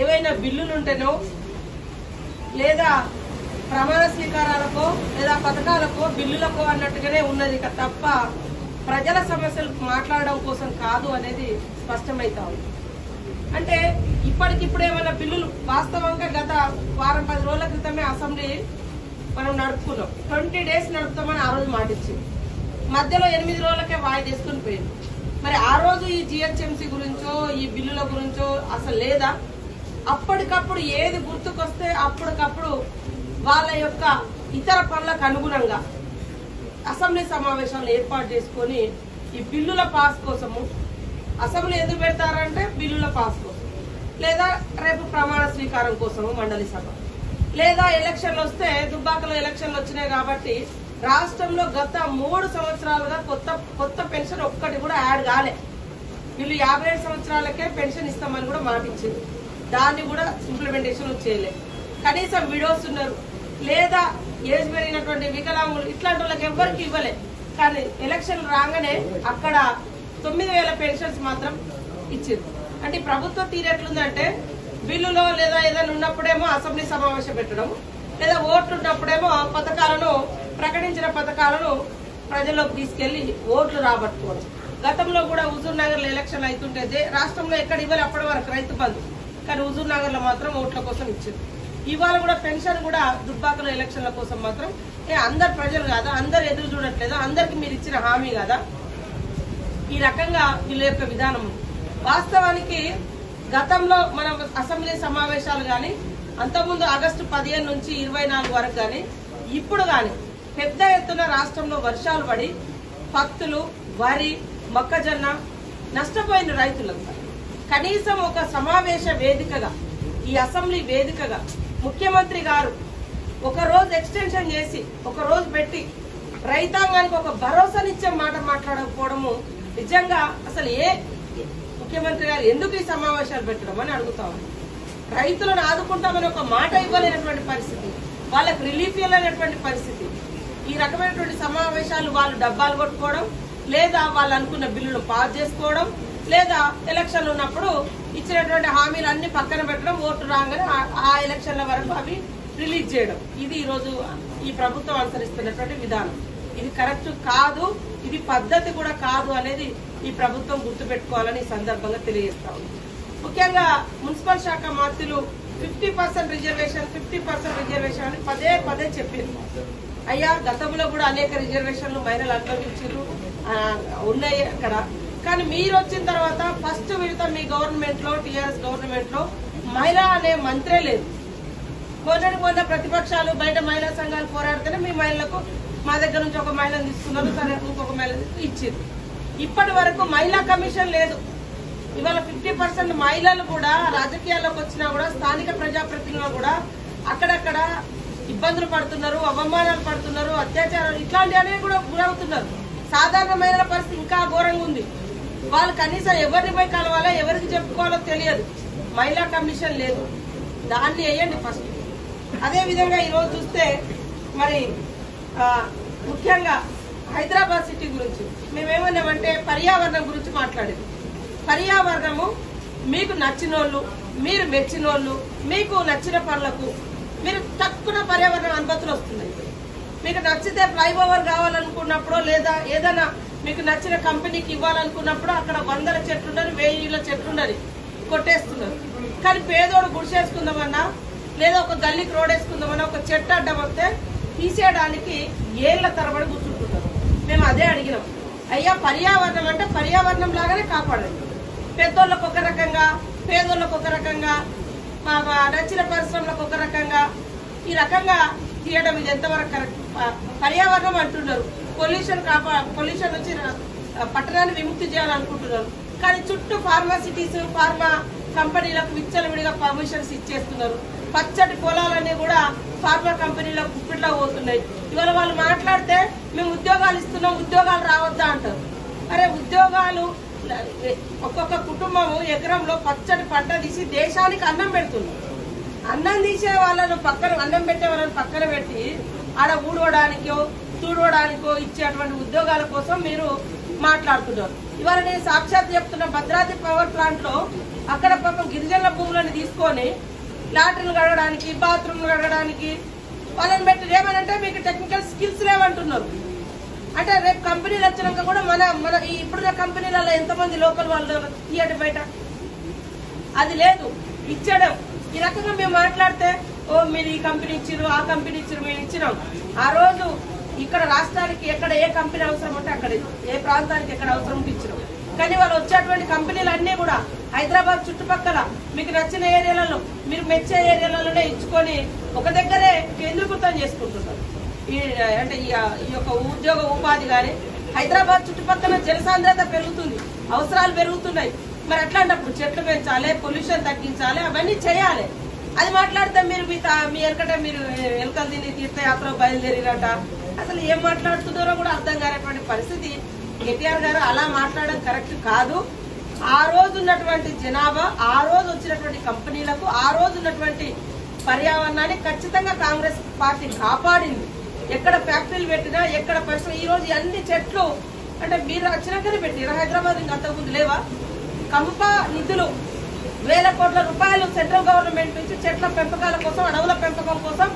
ఏవైనా బిల్లులు ఉంటేనో లేదా ప్రమాణ స్వీకారాలకో లేదా పథకాలకో బిల్లులకో అన్నట్టుగానే ఉన్నది తప్ప ప్రజల సమస్యలు మాట్లాడడం కోసం కాదు అనేది స్పష్టమైతా ఉంది. అంటే ఇప్పటికిప్పుడు ఏమైనా బిల్లులు వాస్తవంగా గత వారం పది రోజుల క్రితమే అసెంబ్లీ మనం నడుపుకున్నాం. ట్వంటీ డేస్ నడుపుతామని ఆ రోజు మాటిచ్చింది. మధ్యలో ఎనిమిది రోజులకే వాయిదేసుకుని పోయింది. మరి ఆ రోజు ఈ జిహెచ్ఎంసీ గురించో ఈ బిల్లుల గురించో అసలు లేదా? అప్పటికప్పుడు ఏది గుర్తుకొస్తే అప్పటికప్పుడు వాళ్ళ యొక్క ఇతర పనులకు అనుగుణంగా అసెంబ్లీ సమావేశాలు ఏర్పాటు చేసుకొని ఈ బిల్లుల పాస్ కోసము అసెంబ్లీ ఎందుకు పెడతారంటే బిల్లుల పాస్ కోసం. లేదా రేపు ప్రమాణ స్వీకారం కోసము మండలి సభ. లేదా ఎలక్షన్లు వస్తే దుబ్బాకలో ఎలక్షన్లు వచ్చినాయి కాబట్టి రాష్ట్రంలో గత మూడు సంవత్సరాలుగా కొత్త కొత్త పెన్షన్ ఒక్కటి కూడా యాడ్ కాలే. వీళ్ళు యాభై సంవత్సరాలకే పెన్షన్ ఇస్తామని కూడా మాటించింది దాన్ని కూడా ఇంప్లిమెంటేషన్ చేయలే కనీసం విడోస్ ఉన్నారు లేదా ఏజ్ పెరిగినటువంటి వికలాంగులు ఇట్లాంటి వాళ్ళకి ఎవరికి ఇవ్వలే. కానీ ఎలక్షన్ రాగానే అక్కడ తొమ్మిది వేల పెన్షన్స్ మాత్రం ఇచ్చింది అంటే ప్రభుత్వం ప్రభుత్వ ఎట్లుందంటే బిల్లులో లేదా ఏదైనా ఉన్నప్పుడేమో అసెంబ్లీ సమావేశం పెట్టడం లేదా ఓట్లు ఉన్నప్పుడేమో పథకాలను ప్రకటించిన పథకాలను ప్రజల్లోకి తీసుకెళ్ళి ఓట్లు రాబట్టుకోవచ్చు గతంలో కూడా హుజూర్ నగర్ ఎలక్షన్ అవుతుంటే రాష్ట్రంలో ఎక్కడ ఇవ్వాలి అప్పటి వరకు రైతు బంధు. కానీ హుజూర్ నగర్లో మాత్రం ఓట్ల కోసం ఇచ్చింది ఇవాళ కూడా పెన్షన్ కూడా దుబ్బాకలో ఎలక్షన్ల కోసం మాత్రం ఏ అందరు ప్రజలు కాదా అందరు ఎదురు చూడట్లేదా అందరికి మీరు ఇచ్చిన హామీ కదా? ఈ రకంగా వీళ్ళ యొక్క విధానం. వాస్తవానికి గతంలో మనం అసెంబ్లీ సమావేశాలు కానీ అంతకుముందు ఆగస్టు పదిహేను నుంచి ఇరవై నాలుగు వరకు కానీ ఇప్పుడు కానీ పెద్ద ఎత్తున రాష్ట్రంలో వర్షాలు పడి పత్తులు వరి మొక్కజొన్న నష్టపోయిన రైతులంతా. కనీసం ఒక సమావేశ వేదికగా ఈ అసెంబ్లీ వేదికగా ముఖ్యమంత్రి గారు ఒక రోజు ఎక్స్టెన్షన్ చేసి ఒక రోజు పెట్టి రైతాంగానికి ఒక భరోసానిచ్చే మాట మాట్లాడకపోవడము నిజంగా అసలు ఏ ముఖ్యమంత్రి గారు ఎందుకు ఈ సమావేశాలు పెట్టడం అని అడుగుతాం రైతులను ఆదుకుంటామని ఒక మాట ఇవ్వలేనటువంటి పరిస్థితి వాళ్ళకి రిలీఫ్ ఇవ్వలేనటువంటి పరిస్థితి. ఈ రకమైనటువంటి సమావేశాలు వాళ్ళు డబ్బాలు కొట్టుకోవడం లేదా వాళ్ళు అనుకున్న బిల్లును పాస్ చేసుకోవడం లేదా ఎలక్షన్లు ఉన్నప్పుడు ఇచ్చినటువంటి హామీలు అన్ని పక్కన పెట్టడం ఓటు రాగానే ఆ- ఎలక్షన్ల వరకు అవి రిలీజ్ చేయడం. ఇది ఈరోజు ఈ ప్రభుత్వం అనుసరిస్తున్నటువంటి విధానం. ఇది కరెక్ట్ కాదు ఇది పద్ధతి కూడా కాదు అనేది ఈ ప్రభుత్వం గుర్తుపెట్టుకోవాలని ఈ సందర్భంగా తెలియజేస్తా ముఖ్యంగా మున్సిపల్ శాఖ మంత్రులు fifty percent reservation fifty percent reservation అని పదే పదే చెప్పింది అయ్యా గతంలో కూడా అనేక రిజర్వేషన్లు మహిళలు అనుభవించారు ఉన్నాయి అక్కడ. కానీ మీరు వచ్చిన తర్వాత ఫస్ట్ విడత మీ గవర్నమెంట్లో టీఆర్ఎస్ గవర్నమెంట్లో మహిళ అనే మంత్రే లేదు. మొన్నటి మొన్న ప్రతిపక్షాలు బయట మహిళా సంఘాలు పోరాడితేనే మీ మహిళలకు మా దగ్గర నుంచి ఒక మహిళను తీసుకున్నారు సరే ఇంకొక మహిళ ఇచ్చింది. ఇప్పటి వరకు మహిళా కమిషన్ లేదు. ఇవాళ ఫిఫ్టీ పర్సెంట్ మహిళలు కూడా రాజకీయాల్లోకి వచ్చినా కూడా స్థానిక ప్రజాప్రతినిధులు కూడా అక్కడక్కడ ఇబ్బందులు పడుతున్నారు అవమానాలు పడుతున్నారు అత్యాచారాలు ఇట్లాంటివన్నీ కూడా గురవుతున్నారు. సాధారణ మహిళల పరిస్థితి ఇంకా ఘోరంగా ఉంది. వాళ్ళు కనీసం ఎవరిని పోయి కలవాలో ఎవరికి చెప్పుకోవాలో తెలియదు. మహిళా కమిషన్ లేదు. దాన్ని వేయండి ఫస్ట్. అదే విధంగా ఈరోజు చూస్తే మరి ముఖ్యంగా హైదరాబాద్ సిటీ గురించి మేమేమన్నామంటే పర్యావరణం గురించి మాట్లాడేది. పర్యావరణము మీకు నచ్చినోళ్ళు మీరు మెచ్చినోళ్ళు మీకు నచ్చిన పనులకు మీరు తక్కువ పర్యావరణ అనుమతులు వస్తున్నాయి. మీకు నచ్చితే ఫ్లైఓవర్ కావాలనుకున్నప్పుడు లేదా ఏదైనా మీకు నచ్చిన కంపెనీకి ఇవ్వాలనుకున్నప్పుడు అక్కడ వందల చెట్లు ఉండని వెయ్యిల చెట్లు కొట్టేస్తున్నారు. కానీ పేదోడు గుడిసేసుకుందామన్నా లేదా ఒక గల్లీకి రోడ్ వేసుకుందామన్నా ఒక చెట్టు అడ్డం వస్తే తీసేయడానికి ఏళ్ళ తరబడి కూర్చుంటున్నారు. మేము అదే అడిగినాం. అయ్యా పర్యావరణం అంటే పర్యావరణం లాగానే కాపాడండి. పెద్దోళ్ళకు ఒక రకంగా పేదోళ్ళకు ఒక రకంగా మా నచ్చిన పరిశ్రమలకు ఒక రకంగా ఈ రకంగా తీయడం ఇది ఎంతవరకు కరెక్ట్? పర్యావరణం అంటున్నారు. పొల్యూషన్ కాపా పొల్యూషన్ నుంచి పట్టణాన్ని విముక్తి చేయాలనుకుంటున్నారు. కానీ చుట్టూ ఫార్మాసిటీస్ ఫార్మా కంపెనీలకు విచ్చలవిడిగా పర్మిషన్స్ ఇచ్చేస్తున్నారు. పచ్చటి పొలాలన్నీ కూడా ఫార్మా కంపెనీలకు గుప్పిట్లో పోతున్నాయి. ఇవాళ వాళ్ళు మాట్లాడితే మేము ఉద్యోగాలు ఇస్తున్నాం ఉద్యోగాలు రావద్దా అంటారు. అరే ఉద్యోగాలు ఒక్కొక్క కుటుంబము ఎకరంలో పచ్చడి పంట తీసి దేశానికి అన్నం పెడుతుంది. అన్నం తీసే వాళ్ళను పక్కన అన్నం పెట్టే వాళ్ళని పక్కన పెట్టి ఆడ ఊడవడానికో తుడవడానికో ఇచ్చేటువంటి ఉద్యోగాల కోసం మీరు మాట్లాడుతున్నారు. ఇవాళ నేను సాక్షాత్ చెప్తున్న భద్రాద్రి పవర్ ప్లాంట్లో అక్కడ పాపం గిరిజనుల భూములను తీసుకొని లాటరీలు కడగడానికి బాత్రూమ్లు కడగడానికి వాళ్ళని పెట్టి ఏమనంటే మీకు టెక్నికల్ స్కిల్స్ లేవంటున్నారు. అంటే రేపు కంపెనీలు వచ్చినాక కూడా మన మన ఇప్పుడున్న కంపెనీలలో ఎంతమంది లోకల్ వాళ్ళు తీయడం బయట? అది లేదు. ఇచ్చడం. ఈ రకంగా మేము మాట్లాడితే ఓ మీరు ఈ కంపెనీ ఇచ్చారు ఆ కంపెనీ ఇచ్చారు మేము ఇచ్చినాం. ఆ రోజు ఇక్కడ రాష్ట్రానికి ఎక్కడ ఏ కంపెనీ అవసరం ఉంటే అక్కడ ఏ ప్రాంతానికి ఎక్కడ అవసరం ఉంటే ఇచ్చినాం కానీ వాళ్ళు వచ్చేటువంటి కంపెనీలు అన్నీ కూడా హైదరాబాద్ చుట్టుపక్కల మీకు నచ్చిన ఏరియాలలో మీరు మెచ్చే ఏరియాలలోనే ఇచ్చుకొని ఒక దగ్గరే కేంద్రీకృతం చేసుకుంటున్నారు. ఈ అంటే ఈ ఈ యొక్క ఉద్యోగ ఉపాధి కానీ హైదరాబాద్ చుట్టుపక్కల జనసాంద్రత పెరుగుతుంది అవసరాలు పెరుగుతున్నాయి. మరి అట్లాంటప్పుడు చెట్లు పెంచాలి పొల్యూషన్ తగ్గించాలి అవన్నీ చేయాలి. అది మాట్లాడితే మీరు మీ తా- మీ వెనకట మీరు ఎలుకలు తిని తీర్థయాత్ర బయలుదేరిరట అసలు ఏం మాట్లాడుతున్నారో కూడా అర్థం కానటువంటి పరిస్థితి. కేటీఆర్ గారు అలా మాట్లాడడం కరెక్ట్ కాదు. ఆ రోజు ఉన్నటువంటి జనాభా ఆ రోజు వచ్చినటువంటి కంపెనీలకు ఆ రోజు ఉన్నటువంటి పర్యావరణాన్ని ఖచ్చితంగా కాంగ్రెస్ పార్టీ కాపాడింది. ఎక్కడ ఫ్యాక్టరీలు పెట్టినా ఎక్కడ పరిశ్రమ ఈ రోజు అన్ని చెట్లు అంటే మీరు వచ్చినాకనే పెట్టిరా హైదరాబాద్ ఇంకా అంతకుముందు లేవా? కంప నిధులు వేల కోట్ల రూపాయలు సెంట్రల్ గవర్నమెంట్ నుంచి చెట్ల పెంపకాల కోసం అడవుల పెంపకం కోసం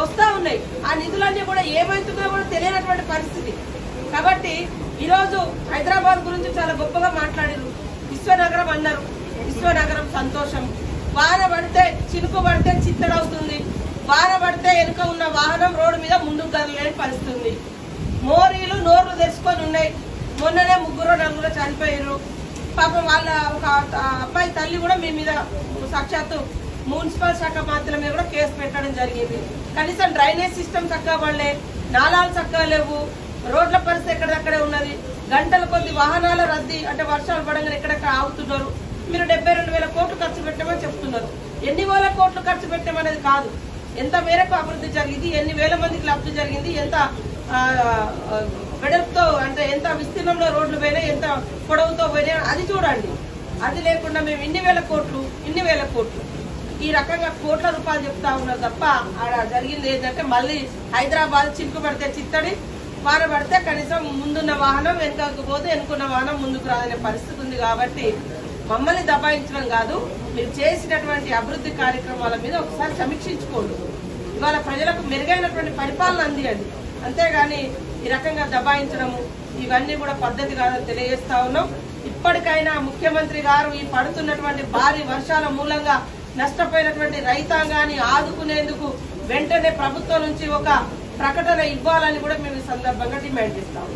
వస్తూ ఉన్నాయి. ఆ నిధులన్నీ కూడా ఏమవుతుందో కూడా తెలియనటువంటి పరిస్థితి. కాబట్టి ఈరోజు హైదరాబాద్ గురించి చాలా గొప్పగా మాట్లాడారు. విశ్వనగరం అన్నారు. విశ్వనగరం సంతోషం. వాన పడితే చినుకు పడితే చిత్తడవుతుంది వాన పడితే వెనుక ఉన్న వాహనం రోడ్డు మీద ముందుకు కదలేని పరిస్థితుంది. మోరీలు నోర్లు తెచ్చుకొని ఉన్నాయి. మొన్ననే ముగ్గురు నలుగురు చనిపోయారు. పాపం వాళ్ళ ఒక అబ్బాయి తల్లి కూడా మీ మీద సాక్షాత్తు మున్సిపల్ శాఖ మాత్రమే మీద కూడా కేసు పెట్టడం జరిగింది. కనీసం డ్రైనేజ్ సిస్టమ్ చక్కగా పడలే నాలాలు చక్కగా లేవు రోడ్ల పరిస్థితి ఎక్కడక్కడే ఉన్నది గంటల కొద్ది వాహనాల రద్దీ అంటే వర్షాలు పడంగా ఎక్కడెక్కడ ఆగుతున్నారు మీరు డెబ్బై రెండు వేల కోట్లు ఖర్చు పెట్టమని చెప్తున్నారు. ఎన్ని వేల కోట్లు ఖర్చు పెట్టమనేది కాదు. ఎంత మేరకు అభివృద్ధి జరిగింది ఎన్ని వేల మందికి లబ్ధి జరిగింది ఎంత వెడల్పుతో అంటే ఎంత విస్తీర్ణంలో రోడ్లు పోయినాయి ఎంత పొడవుతో పోయినాయి అది చూడండి. అది లేకుండా మేము ఇన్ని వేల కోట్లు ఇన్ని వేల కోట్లు. ఈ రకంగా కోట్ల రూపాయలు చెప్తా ఉన్నారు తప్ప ఆడ జరిగింది ఏంటంటే మళ్ళీ హైదరాబాద్ చినుకు పడితే చిత్తడి వాన పడితే కనీసం ముందున్న వాహనం వెనుకకు పోతే వెనుకున్న వాహనం ముందుకు రాదనే పరిస్థితి ఉంది కాబట్టి మమ్మల్ని దబాయించడం కాదు మీరు చేసినటువంటి అభివృద్ధి కార్యక్రమాల మీద ఒకసారి సమీక్షించుకోండి. ఇవాళ ప్రజలకు మెరుగైనటువంటి పరిపాలన అందియండి. అంతేగాని ఈ రకంగా దబాయించడము ఇవన్నీ కూడా పద్ధతి కాదని తెలియజేస్తా ఉన్నాం. ఇప్పటికైనా ముఖ్యమంత్రి గారు ఈ పడుతున్నటువంటి భారీ వర్షాల మూలంగా నష్టపోయినటువంటి రైతాంగాన్ని ఆదుకునేందుకు వెంటనే ప్రభుత్వం నుంచి ఒక ప్రకటన ఇవ్వాలని కూడా మేము ఈ సందర్భంగా డిమాండ్ చేస్తాము.